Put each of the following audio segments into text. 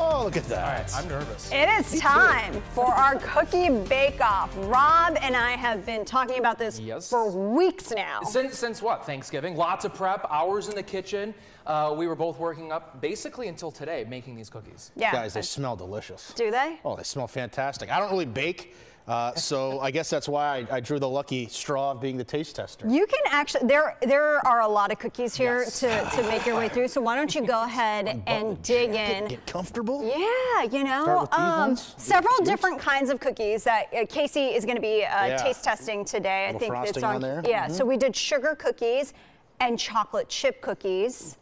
Oh, look at that. All right, I'm nervous. It is time for our cookie bake off. Rob and I have been talking about this Yes. for weeks now. Since since what? Thanksgiving. Lots of prep, hours in the kitchen. Uh, we were both working up basically until today making these cookies. Yeah. Guys, they smell delicious. Do they? Oh, they smell fantastic. I don't really bake, uh, so I guess that's why I, I drew the lucky straw of being the taste tester. You can actually there there are a lot of cookies here Yes. to, to make your way through. So why don't you go ahead and dig Get, in? get comfortable. Yeah, you know, Start with these um, several different kinds of cookies that uh, Casey is going to be uh, Yeah. taste testing today. I think it's on. on there. Yeah, Mhm. so we did sugar cookies and chocolate chip cookies.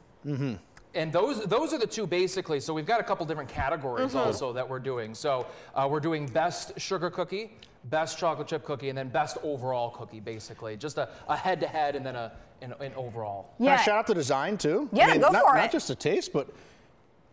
And those those are the two basically. So we've got a couple different categories Mm-hmm. also that we're doing. So uh, we're doing best sugar cookie, best chocolate chip cookie, and then best overall cookie basically. Just a, a head to head and then a an, an overall. Can I Yeah. shout out the design too? Yeah, go not, for Not just the taste, but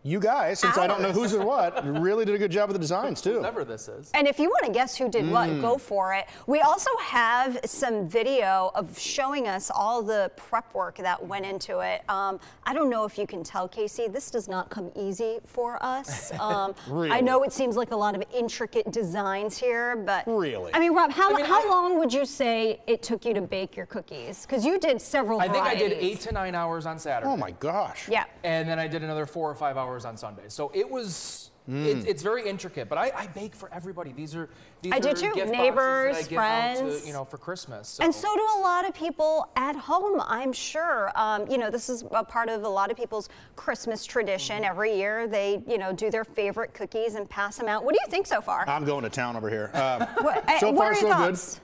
you guys, since I don't know who's or what, really did a good job with the designs too. Whatever this is. And if you want to guess who did what, Mm. go for it. We also have some video of showing us all the prep work that went into it. Um, I don't know if you can tell, Casey, this does not come easy for us. Um, I know it seems like a lot of intricate designs here, but Really? I mean, Rob, how, I mean, how I- long would you say it took you to bake your cookies? Because you did several. I think I did eight to nine hours on Saturday. Oh my gosh. Yeah. And then I did another four or five hours on Sunday. So it was. It, it's very intricate, but I, I bake for everybody. These are these I do are too. gift Neighbors, that I give out friends. to, you know, for Christmas. And so do a lot of people at home, I'm sure. Um, you know, this is a part of a lot of people's Christmas tradition. Mm-hmm. Every year they, you know, do their favorite cookies and pass them out. What do you think so far? I'm going to town over here. Uh, what, uh, so what far, are your so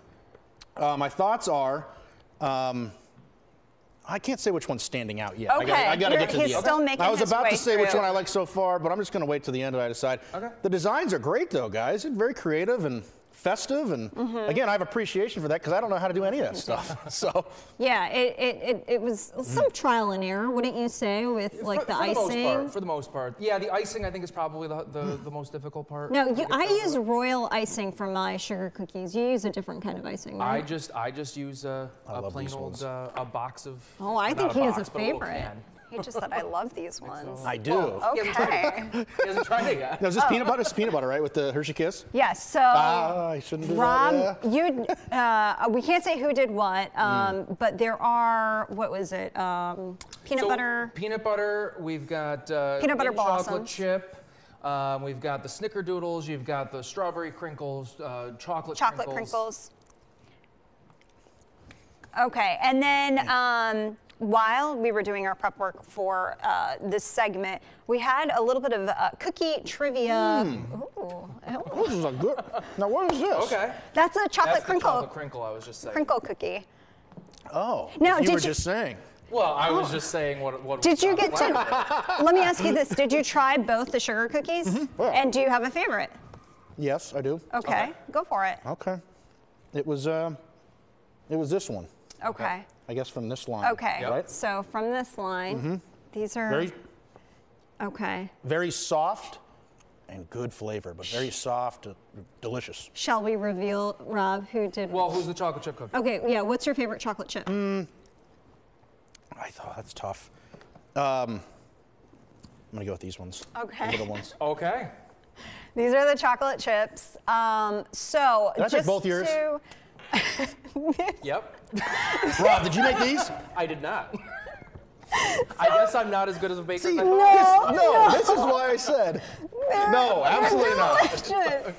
good. uh, my thoughts are, um, I can't say which one's standing out yet. I Okay, I gotta you're- get to the he's end. still making I was his about way to say which through. one I like so far, but I'm just gonna wait till the end and I decide. Okay. The designs are great though, guys. They're very creative and festive, and Mm-hmm. again, I have appreciation for that because I don't know how to do any of that stuff. So. Yeah, it, it, it, it was some trial and error, wouldn't you say, with like for, the for icing? The most part, for the most part, yeah. The icing I think is probably the the, the most difficult part. no, you, I use with. royal icing for my sugar cookies. You use a different kind of icing, I just I just use a, a plain old uh, a box of. oh, I think he has box, a favorite. can. He just said, I love these ones. I do. Well, he hasn't tried it Okay. yet. He hasn't tried it yet. Now, is this peanut butter? It's peanut butter, right? With the Hershey Kiss? Yes, so Ah, I shouldn't do Rob, that. yeah. you uh, we can't say who did what, Hmm. um, but there are what was it? Um, peanut So, butter. Peanut butter. We've got uh, Peanut butter mint chocolate blossoms. chip. Um, we've got the snickerdoodles. You've got the strawberry crinkles, uh, chocolate, chocolate crinkles. Okay, and then um, while we were doing our prep work for uh, this segment, we had a little bit of uh, cookie trivia. Hmm. Ooh, This is a good. Now, what is this? Okay. that's a chocolate That's crinkle chocolate crinkle I was just saying. crinkle cookie. Oh. Now, you did were you- just saying. Well, I was just saying what. what Did you get to? let me ask you this: Did you try both the sugar cookies? Mm-hmm. Yeah. And do you have a favorite? Yes, I do. Okay, go for it. Okay. It was. Uh, it was this one. Okay. I guess from this line. Okay. Right. So from this line, these are Very, okay. very soft, and good flavor, but very soft, uh, delicious. Shall we reveal, Rob, who did? Well, who's the chocolate chip cookie? okay. Yeah. What's your favorite chocolate chip? Mm. I thought that's tough. Um, I'm gonna go with these ones. Okay. The little ones. Okay. These are the chocolate chips. Um, so Did I take just both yours? to Yep. Rob, did you make these? I did not. I guess I'm not as good as a baker. as I no, thought. no, this is why I said. No, absolutely not.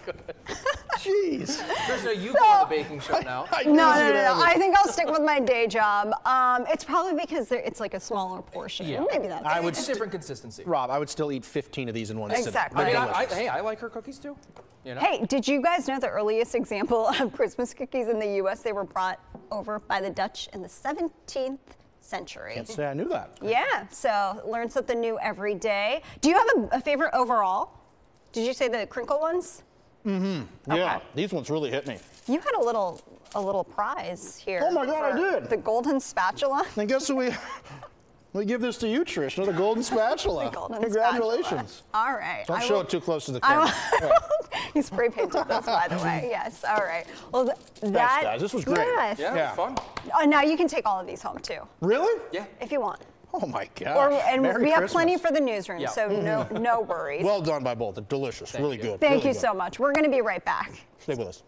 Oh, delicious. Jeez. Trishna, you go on the baking show now. I No, no, no, no. I think I'll stick with my day job. Um, it's probably because it's like a smaller portion. Yeah. Maybe that's I it. would It's a different consistency. Rob, I would still eat 15 of these in one sitting. Exactly. I mean, I, I, hey, I like her cookies too. You know. Hey, did you guys know the earliest example of Christmas cookies in the U.S. they were brought over by the Dutch in the 17th century? Can't say I knew that. Yeah, so learn something new every day. Do you have a, a favorite overall? Did you say the crinkle ones? Mm-hmm. Yeah, Okay. these ones really hit me. You had a little a little prize here. Oh my God, I did. The golden spatula. And guess who we we give this to you, Trish, another golden spatula. The golden Congratulations. spatula. All right. Don't I show will- it too close to the camera. will- he spray painted this, by the way. Yes. All right. Well, th- that. guys. This was great. Yes. Yeah, Yeah. Fun. Oh, now you can take all of these home too, Really? Yeah. if you want. Oh my gosh. Or, and Merry we have Christmas. plenty for the newsroom, Yeah. so no, mm-hmm. no worries. Well done by both. They're delicious. really you. good. Thank really you good. so much. We're going to be right back. Stay with us.